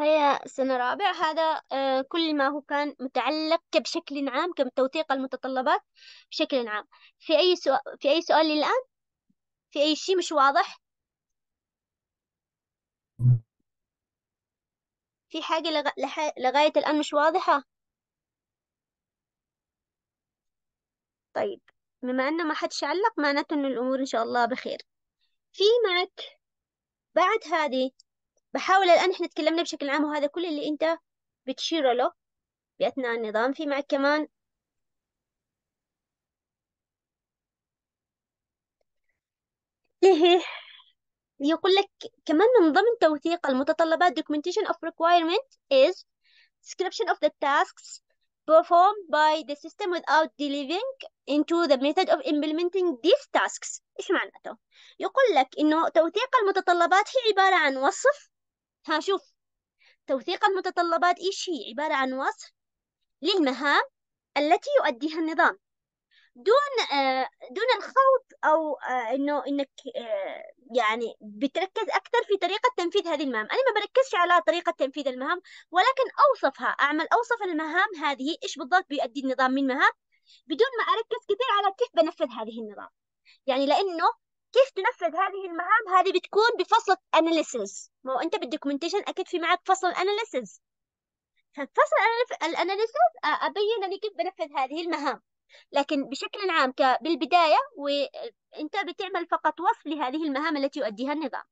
هي سنة رابع هذا آه، كل ما هو كان متعلق بشكل عام كتوثيق المتطلبات بشكل عام. في أي سؤال في أي سؤال الآن؟ في أي شيء مش واضح؟ في حاجة لغ... لح... لغاية الآن مش واضحة؟ طيب بما أنه ما حدش علق معناته أن الأمور إن شاء الله بخير. في معك بعد هذه بحاول الآن إحنا تكلمنا بشكل عام وهذا كل اللي أنت بتشير له بأثناء النظام. في معك كمان؟ هي يقول لك كمان من ضمن توثيق المتطلبات documentation of requirement is description of the tasks performed by the system without delving into the method of implementing these tasks. إيش معناته؟ يقول لك إنه توثيق المتطلبات هي عبارة عن وصف ها شوف. توثيق المتطلبات إيش هي؟ عبارة عن وصف للمهام التي يؤديها النظام. دون آه دون الخوض أو آه إنه إنك آه يعني بتركز أكثر في طريقة تنفيذ هذه المهام. أنا ما بركزش على طريقة تنفيذ المهام ولكن أوصفها أعمل أوصف المهام هذه إيش بالضبط بيؤدي النظام من مهام بدون ما أركز كثير على كيف بنفذ هذه النظام. يعني لأنه كيف تنفذ هذه المهام؟ هذه بتكون بفصل analysis ما هو أنت بال documentation أكيد في معك فصل analysis ففصل ال analysis أبين أنا كيف بنفذ هذه المهام. لكن بشكل عام بالبداية وانت بتعمل فقط وصف لهذه المهام التي يؤديها النظام.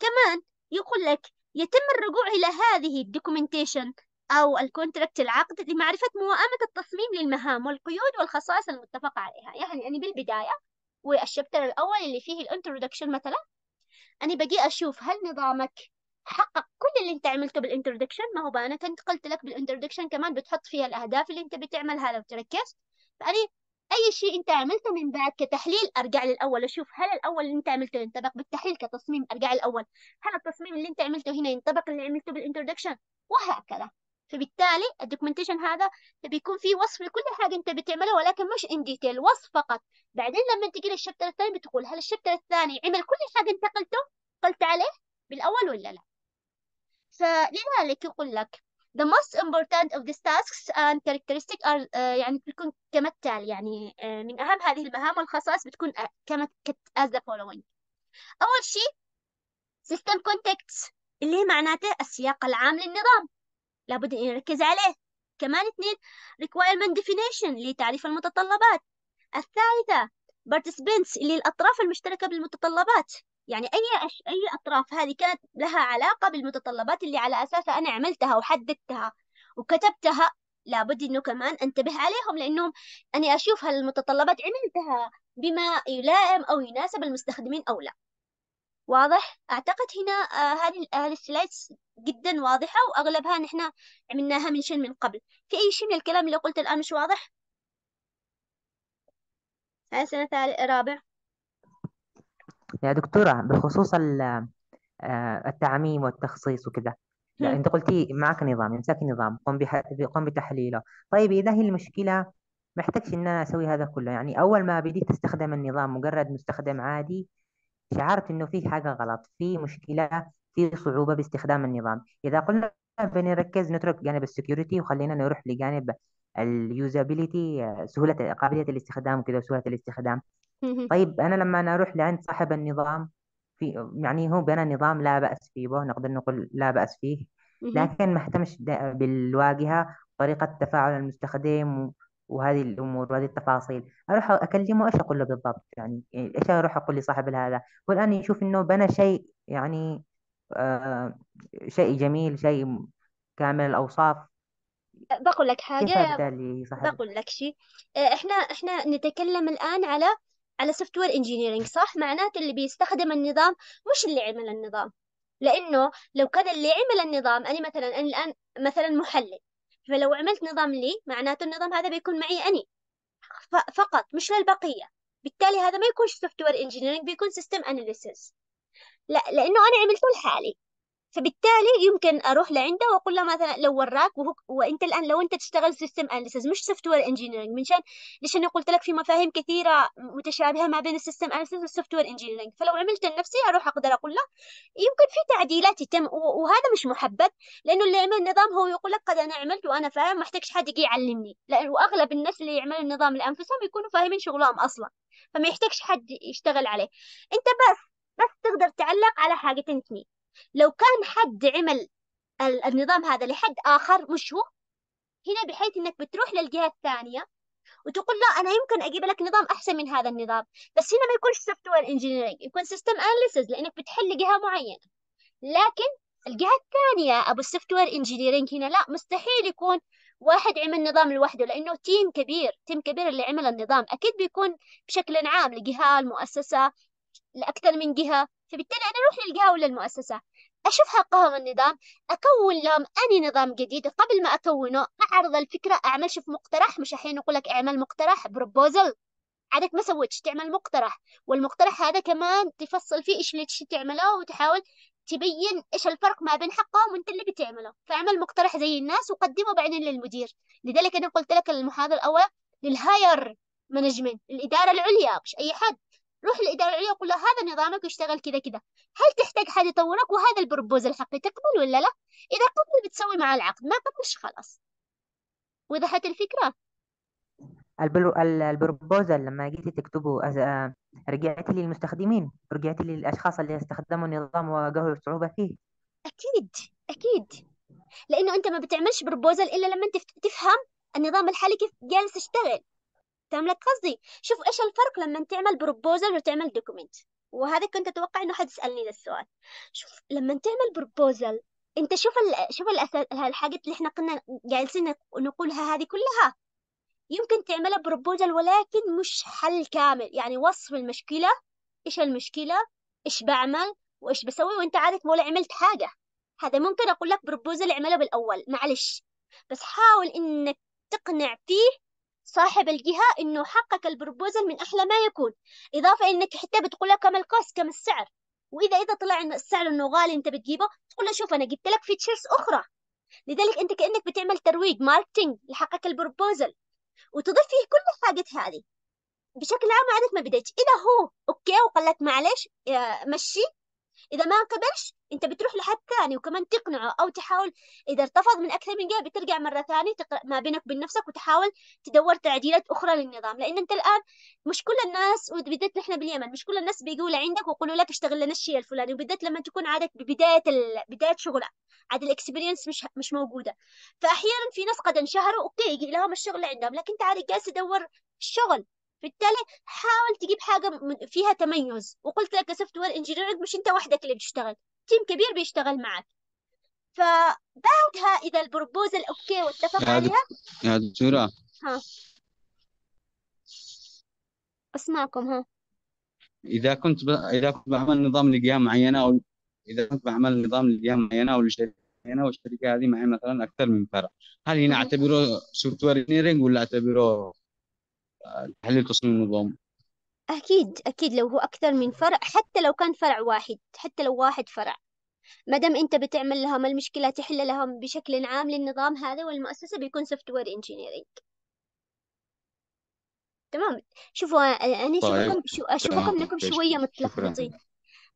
كمان يقول لك يتم الرجوع إلى هذه ال documentation أو ال contract العقد لمعرفة موائمة التصميم للمهام والقيود والخصائص المتفق عليها. يعني يعني بالبداية وال chapter الأول اللي فيه ال introduction مثلا أنا بجي أشوف هل نظامك حقق كل اللي أنت عملته بال introduction ما هو أنا كنت قلت لك بال introduction كمان بتحط فيها الأهداف اللي أنت بتعملها لو تركزت. فأنا أي شيء أنت عملته من بعد كتحليل أرجع للأول أشوف هل الأول اللي أنت عملته ينطبق بالتحليل كتصميم أرجع للأول. هل التصميم اللي أنت عملته هنا ينطبق اللي عملته بال introduction وهكذا. فبالتالي ال documentation هذا بيكون فيه وصف لكل حاجة أنت بتعملها ولكن مش in detail وصف فقط. بعدين لما تجي لل chapter الثاني بتقول هل ال chapter الثاني عمل كل حاجة أنت قلته؟ قلت عليه بالأول ولا لا؟ فلذلك يقول لك The most important of these tasks and characteristics are uh, يعني بتكون كما التالي يعني uh, من أهم هذه المهام والخصائص بتكون uh, كما as the following. أول شيء system context اللي معناته السياق العام للنظام. لابد أن نركز عليه. كمان اثنين requirement definition لتعريف المتطلبات. الثالثة participants اللي الأطراف المشتركة بالمتطلبات. يعني أي أش... أي أطراف هذه كانت لها علاقة بالمتطلبات اللي على أساسها أنا عملتها وحددتها وكتبتها لابد إنه كمان أنتبه عليهم لأنهم أنا أشوف هل المتطلبات عملتها بما يلائم أو يناسب المستخدمين أو لا. واضح؟ أعتقد هنا آه هذه هذه السلايدز جدا واضحة وأغلبها نحن عملناها من شن من قبل. في أي شيء من الكلام اللي قلته الآن مش واضح؟ هاي سنة ثالث رابع. يا دكتورة بخصوص آه، التعميم والتخصيص وكذا. لا أنت قلتي معك نظام يمسك نظام قم بح... قم بتحليله. طيب إذا هي المشكلة ما احتاجش ان أنا أسوي هذا كله. يعني أول ما بديت استخدم النظام مجرد مستخدم عادي شعرت إنه في حاجة غلط في مشكلة في صعوبة باستخدام النظام. إذا قلنا بنركز نترك جانب ال security وخلينا نروح لجانب ال usability سهولة قابلية الاستخدام وكذا وسهولة الاستخدام. طيب أنا لما أنا أروح لعند صاحب النظام في يعني هو بنى نظام لا بأس فيه نقدر نقول لا بأس فيه لكن ما اهتمش بالواجهة طريقة تفاعل المستخدم وهذه الأمور وهذه التفاصيل. أروح أكلمه إيش أقول له بالضبط؟ يعني إيش أروح أقول لصاحب هذا؟ هو الآن يشوف إنه بنى شيء يعني شيء جميل شيء كامل الأوصاف. بقول لك حاجة بقول لك شيء. آه، إحنا إحنا نتكلم الآن على على software engineering صح؟ معناته اللي بيستخدم النظام مش اللي عمل النظام. لأنه لو كان اللي عمل النظام أنا مثلا أنا الآن مثلا محلل. فلو عملت نظام لي معناته النظام هذا بيكون معي اني فقط مش للبقية. بالتالي هذا ما يكونش software engineering بيكون system analysis لا لأنه أنا عملته لحالي. فبالتالي يمكن أروح لعنده وأقول له مثلا لو وراك وهو وأنت الآن لو أنت تشتغل system analysis مش software engineering منشان ليش أنا قلت لك في مفاهيم كثيرة متشابهة ما بين ال system analysis وال software engineering فلو عملت لنفسي أروح أقدر أقول له. يمكن في تعديلات تتم وهذا مش محبب لأنه اللي يعمل النظام هو يقول لك قد أنا عملت وأنا فاهم ما احتاجش حد يجي يعلمني. لأنه اغلب الناس اللي يعملوا النظام لأنفسهم يكونوا فاهمين شغلهم أصلا فما يحتاجش حد يشتغل عليه. أنت بس بس تقدر تعلق على حاجتين اثنين. لو كان حد عمل النظام هذا لحد آخر مش هو؟ هنا بحيث إنك بتروح للجهة الثانية وتقول لا أنا يمكن أجيب لك نظام أحسن من هذا النظام. بس هنا ما يكونش software engineering يكون system analysis لأنك بتحل جهة معينة. لكن الجهة الثانية أبو ال software engineering هنا لا مستحيل يكون واحد عمل نظام لوحده لأنه team كبير team كبير اللي عمل النظام. أكيد بيكون بشكل عام لجهة المؤسسة لأكثر من جهة فبالتالي أنا أروح للجهة ولا المؤسسة أشوف حقهم النظام أكون لهم أني نظام جديد. قبل ما أكونه أعرض الفكرة أعمل شوف مقترح. مش الحين أقول لك أعمل مقترح proposal عادك ما سويتش تعمل مقترح. والمقترح هذا كمان تفصل فيه إيش اللي تعمله وتحاول تبين إيش الفرق ما بين حقهم وأنت اللي بتعمله. فاعمل مقترح زي الناس وقدمه بعدين للمدير. لذلك أنا قلت لك المحاضرة الأولى لل higher management الإدارة العليا مش أي حد. روح للإدارة العليا وقول له هذا نظامك واشتغل كذا كذا. هل تحتاج حد يطورك؟ وهذا ال proposal حقي تقبل ولا لا؟ إذا قبل بتسوي مع العقد ما قبلش خلاص. وضحت الفكرة؟ ال proposal لما جيتي تكتبه آه، رجعتي للمستخدمين رجعتي للأشخاص اللي استخدموا النظام وواجهوا صعوبة فيه. أكيد أكيد. لأنه أنت ما بتعملش proposal إلا لما أنت تفهم النظام الحالي كيف جالس يشتغل. فاهم لك قصدي. شوف إيش الفرق لما تعمل proposal وتعمل document وهذا كنت أتوقع إنه حد يسألني ذا السؤال. شوف لما تعمل proposal أنت شوف ال... شوف. الحاجات اللي إحنا كنا جالسين نقولها هذه كلها. يمكن تعملها proposal ولكن مش حل كامل. يعني وصف المشكلة إيش المشكلة إيش بعمل وإيش بسوي وأنت عارف ولا عملت حاجة. هذا ممكن أقول لك proposal اعمله بالأول معلش. بس حاول إنك تقنع فيه صاحب الجهة إنه حقك ال proposal من أحلى ما يكون. إضافة إنك حتى بتقول له كم ال cost كم السعر. وإذا إذا طلع إن السعر إنه غالي أنت بتجيبه تقول له شوف أنا جبت لك features أخرى. لذلك أنت كأنك بتعمل ترويج marketing لحقك ال proposal. وتضيف فيه كل الحاجات هذه. بشكل عام عادك ما بديت إذا هو okay وقال لك معلش مشي. إذا ما قبلش أنت بتروح لحد ثاني وكمان تقنعه أو تحاول إذا ارتفض من أكثر من جهة بترجع مرة ثانية ما بينك وبين نفسك وتحاول تدور تعديلات أخرى للنظام. لأن أنت الآن مش كل الناس وبالذات نحن باليمن مش كل الناس بيقولوا عندك ويقولوا لك اشتغل لنا الشيء الفلاني. وبالذات لما تكون عادك ببداية ال... بداية شغلك عاد ال experience مش مش موجودة. فأحيانا في ناس قد انشهروا okay يجي لهم الشغل عندهم لكن أنت عادك جالس تدور الشغل. بالتالي حاول تجيب حاجة فيها تميز وقلت لك software engineering مش أنت وحدك اللي بتشتغل team كبير بيشتغل معك فبعدها إذا ال proposal okay واتفق عليها يا دكتورة. ها. أسمعكم ها. إذا كنت ب... إذا كنت بعمل نظام لجهة معينة أو إذا كنت بعمل نظام لجهة معينة أو لشركة معينة والشركة هذه معي مثلا أكثر من فرع. هل هنا أعتبره software engineering ولا أعتبره تحليل تصميم النظام؟ أكيد أكيد لو هو أكثر من فرع حتى لو كان فرع واحد حتى لو واحد فرع. ما دام أنت بتعمل لهم المشكلة تحل لهم بشكل عام للنظام هذا والمؤسسة بيكون software engineering تمام؟ شوفوا أنا أشوفكم طيب. شو أشوفكم إنكم شوية متلخبطين.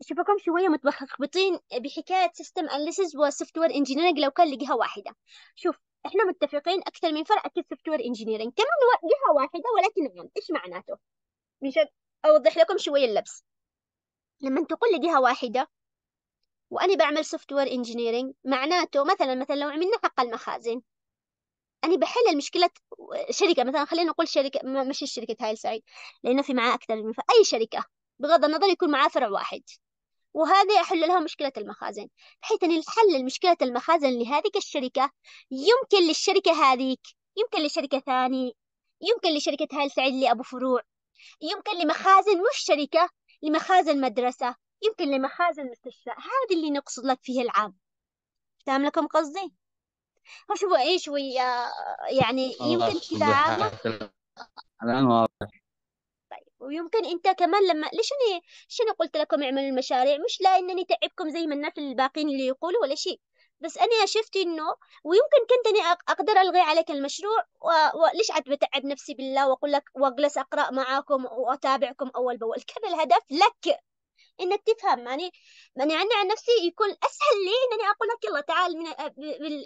أشوفكم شوية متلخبطين بحكاية system analysis و software engineering لو كان لجهة واحدة. شوف إحنا متفقين أكثر من فرع أكيد software engineering كمان جهه واحدة ولكن عام إيش معناته؟ مشان أوضح لكم شوية اللبس. لما تقول لي جهه واحدة وأنا بعمل software engineering معناته مثلا مثلا لو عملنا حق المخازن أنا بحل المشكلة شركة. مثلا خلينا نقول شركة مش الشركة هاي السعيد. لأنه في معاه أكثر من أي شركة. بغض النظر يكون معاه فرع واحد. وهذه أحل لها مشكلة المخازن بحيث أن الحل مشكلة المخازن لهذه الشركة يمكن للشركة هذيك يمكن لشركة ثانية يمكن لشركة هاي السعيد اللي أبو فروع يمكن لمخازن مش شركة لمخازن مدرسة يمكن لمخازن مستشفى. هذا اللي نقصد لك فيه العام. فاهم لكم قصدي؟ هو شو إيش ويا يعني يمكن كذا عامة الآن واضح. ويمكن انت كمان لما ليش أنا ليش أنا قلت لكم اعملوا المشاريع؟ مش لانني تعبكم زي ما الناس الباقيين اللي يقولوا ولا شيء بس أنا شفت إنه ويمكن كنت اني أقدر ألغي عليك المشروع وليش عاد بتعب نفسي بالله وأقول لك وأجلس أقرأ معاكم وأتابعكم أول بأول؟ كان الهدف لك إنك تفهم يعني يعني أنا عن نفسي يكون أسهل لي إنني أقول لك يلا تعال من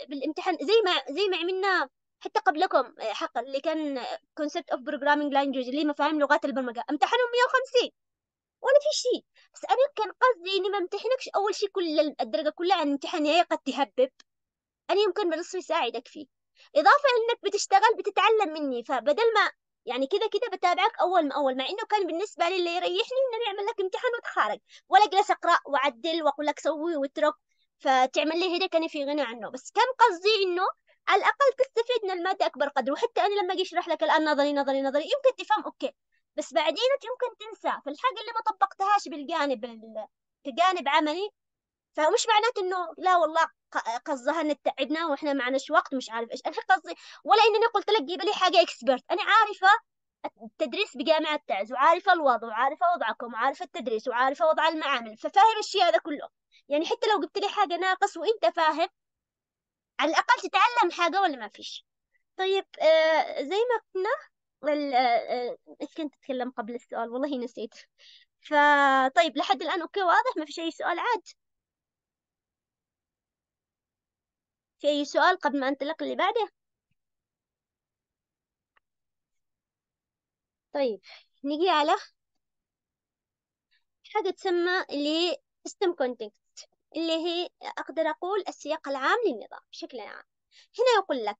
بالامتحان زي ما زي ما عملنا حتى قبلكم حقا اللي كان concept of programming language اللي مفاهيم لغات البرمجة. امتحنوا 150 ولا في شيء. بس أنا كان قصدي إني ما امتحنكش أول شيء كل الدرجة كلها عن امتحان. هي قد تهبب. أنا يمكن بنص يساعدك فيه. إضافة إنك بتشتغل بتتعلم مني. فبدل ما يعني كذا كذا بتابعك أول ما أول. مع إنه كان بالنسبة لي اللي يريحني إنني أعمل لك امتحان واتخارج ولا اجلس أقرأ وأعدل وأقول لك سوي واترك. فتعمل لي هيك أنا في غنى عنه. بس كان قصدي إنه على الأقل تستفيد من المادة أكبر قدر وحتى أنا لما أجي أشرح لك الآن نظري نظري نظري يمكن تفهم okay. بس بعدين يمكن تنسى. فالحاجه اللي ما طبقتهاش بالجانب كجانب عملي فمش معناته إنه لا والله قصدها إن تعبنا وإحنا معناش وقت مش عارف إيش. أنا قصدي ولا انني قلت لك جيب لي حاجة expert أنا عارفة التدريس بجامعة تعز وعارفة الوضع وعارفة وضعكم وعارفة التدريس وعارفة وضع المعامل ففاهم الشيء هذا كله. يعني حتى لو جبت لي حاجة ناقص وأنت فاهم على الأقل تتعلم حاجة ولا ما فيش؟ طيب آه زي ما كنا آه، آه، إيش كنت أتكلم قبل السؤال؟ والله نسيت. فطيب لحد الآن okay واضح؟ ما فيش أي سؤال عاد؟ في أي سؤال قبل ما أنطلق اللي بعده؟ طيب نيجي على حاجة تسمى اللي system context. اللي هي أقدر أقول السياق العام للنظام بشكل عام. هنا يقول لك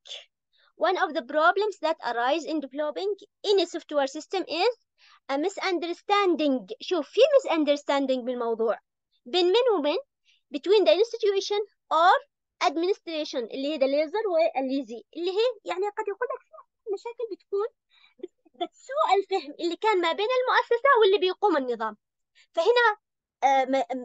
One of the problems that arise in developing any software system is a misunderstanding. شوف في misunderstanding بالموضوع بين من ومن between the institution or administration اللي هي the laser والليزي اللي هي يعني قد يقول لك في مشاكل بتكون بس سوء الفهم اللي كان ما بين المؤسسة واللي بيقوم النظام. فهنا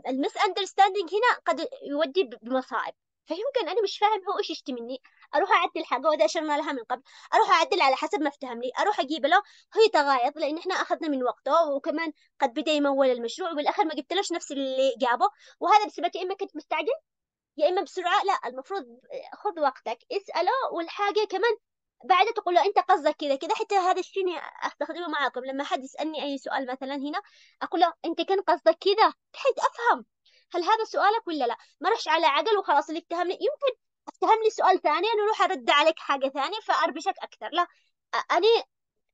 المس أندرستاندينج هنا قد يودي بمصائب فيمكن أنا مش فاهم هو إيش يشتي مني. أروح أعدل حاجة وهذا اشرنا لها من قبل. أروح أعدل على حسب ما افتهم لي أروح أجيب له. هو يتغايض لأن إحنا أخذنا من وقته وكمان قد بدأ يمول المشروع وبالاخر ما جبتلوش نفس اللي جابه. وهذا بسبب يا إما كنت مستعجل يا إما بسرعة. لا المفروض خذ وقتك. اسأله والحاجة كمان بعد تقول له أنت قصدك كذا كذا حتى هذا الشيء أستخدمه معكم لما حد يسألني أي سؤال مثلا هنا أقول له أنت كان قصدك كذا؟ بحيث أفهم هل هذا سؤالك ولا لا. ما رحش على عقل وخلاص اللي افتهمني يمكن افتهم لي سؤال ثاني أنا أروح أرد عليك حاجة ثانية فأربشك أكثر. لا أنا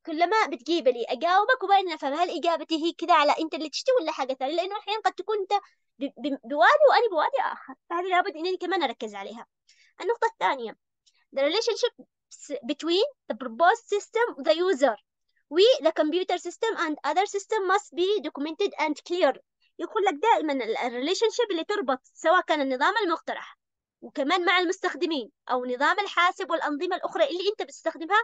كلما بتجيب لي أجاوبك وبعدين أفهم هل إجابتي هي كذا على أنت اللي تشتي ولا حاجة ثانية لأنه أحيانا قد تكون أنت بوادي وأنا بوادي آخر. فهذه لابد إنني كمان أركز عليها. النقطة الثانية the relationship between the proposed system the user with the computer system and other system must be documented and clear. يقول لك دائما ال relationship اللي تربط سواء كان النظام المقترح وكمان مع المستخدمين أو نظام الحاسب والأنظمة الأخرى اللي أنت بتستخدمها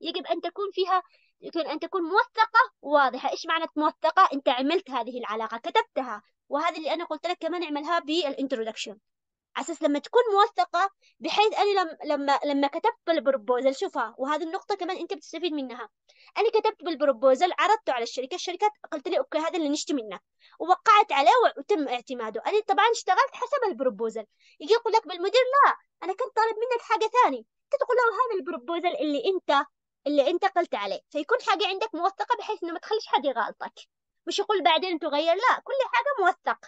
يجب أن تكون فيها يمكن أن تكون موثقة وواضحه إيش معنى موثقة؟ أنت عملت هذه العلاقة كتبتها. وهذا اللي أنا قلت لك كمان اعملها بال introduction أساس لما تكون موثقة بحيث أنا لما لما لما كتبت بال proposal شوفها وهذه النقطة كمان أنت بتستفيد منها. أنا كتبت بال proposal عرضته على الشركة الشركات قلت لي okay هذا اللي نشتي منه ووقعت عليه وتم اعتماده. أنا طبعا اشتغلت حسب ال proposal. يجي يقول لك بالمدير لا أنا كنت طالب منك حاجة ثانية. أنت تقول له هذا البروبوزل اللي أنت اللي أنت قلت عليه. فيكون حاجة عندك موثقة بحيث إنه ما تخليش حد يغالطك. مش يقول بعدين تغير لا كل حاجة موثق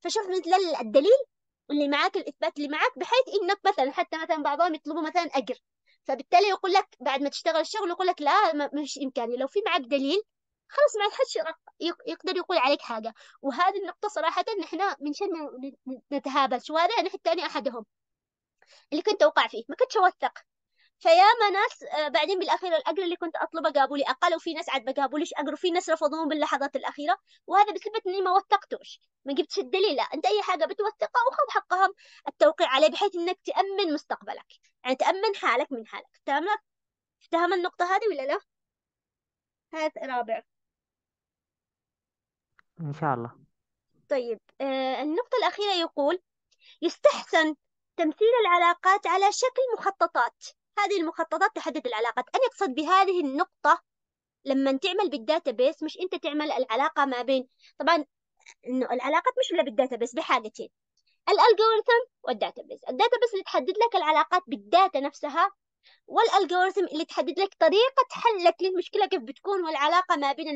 فشوف مثل الدليل. اللي معاك الإثبات اللي معاك بحيث إنك مثلا حتى مثلا بعضهم يطلبوا مثلا أجر. فبالتالي يقول لك بعد ما تشتغل الشغل يقول لك لا ما فيش إمكانية. لو في معك دليل خلاص ما حدش يقدر يقول عليك حاجة. وهذه النقطة صراحة نحن من شأن نتهابل. شو هذا؟ حتى أنا أحدهم. اللي كنت أوقع فيه. ما كنتش أوثق. فياما ناس آه، بعدين بالأخير الأجر اللي كنت أطلبه جابوا لي. أقل وفي ناس عاد ما جابوليش أجر وفي ناس رفضوهم باللحظات الأخيرة. وهذا بسبب إني ما وثقتوش. ما جبتش الدليل. لا أنت أي حاجة بتوثقها وخذ حقهم. التوقيع عليه بحيث إنك تأمن مستقبلك. يعني تأمن حالك من حالك. تمام؟ افتهم النقطة هذه ولا لا؟ هذا رابع. إن شاء الله. طيب آه النقطة الأخيرة يقول يستحسن تمثيل العلاقات على شكل مخططات. هذه المخططات تحدد العلاقات. أنا أقصد بهذه النقطة لما تعمل بال database مش أنت تعمل العلاقة ما بين طبعا إنه العلاقات مش إلا بالداتابيس بحاجتين الالجوريثم والداتابيس. الداتابيس اللي تحدد لك العلاقات بال data نفسها وال algorithm اللي تحدد لك طريقة حلك للمشكلة كيف بتكون والعلاقة ما بين